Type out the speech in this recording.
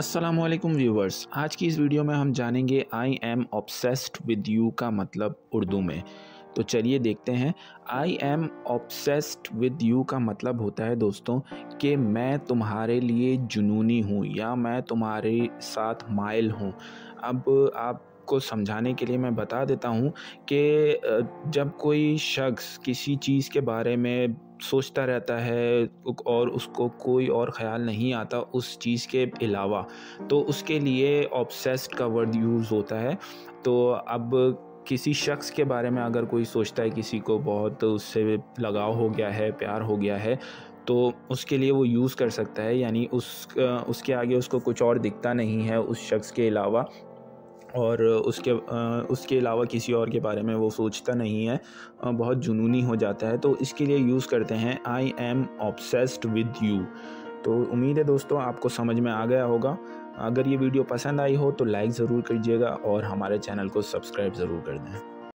Aslam viewers आज की इस वीडियो में हम जानेंगे I am obsessed with you का मतलब उर्दू में। तो चलिए देखते हैं। I am obsessed with you का मतलब होता है दोस्तों कि मैं तुम्हारे लिए जुनूनी हूँ या मैं तुम्हारे साथ माइल हूँ। अब आप को समझाने के लिए मैं बता देता हूँ कि जब कोई शख्स किसी चीज़ के बारे में सोचता रहता है और उसको कोई और ख़्याल नहीं आता उस चीज़ के अलावा। तो उसके लिए ऑब्सेस्ड का वर्ड यूज़ होता है। तो अब किसी शख्स के बारे में अगर कोई सोचता है किसी को बहुत, उससे लगाव हो गया है, प्यार हो गया है तो उसके लिए वो यूज़ कर सकता है। यानी उस, उसके आगे उसको कुछ और दिखता नहीं है उस शख्स के अलावा। और उसके उसके अलावा किसी और के बारे में वो सोचता नहीं है बहुत जुनूनी हो जाता है तो इसके लिए यूज़ करते हैं I am obsessed with you तो उम्मीद है दोस्तों, आपको समझ में आ गया होगा। अगर ये वीडियो पसंद आई हो तो लाइक ज़रूर कीजिएगा और हमारे चैनल को सब्सक्राइब ज़रूर कर दें।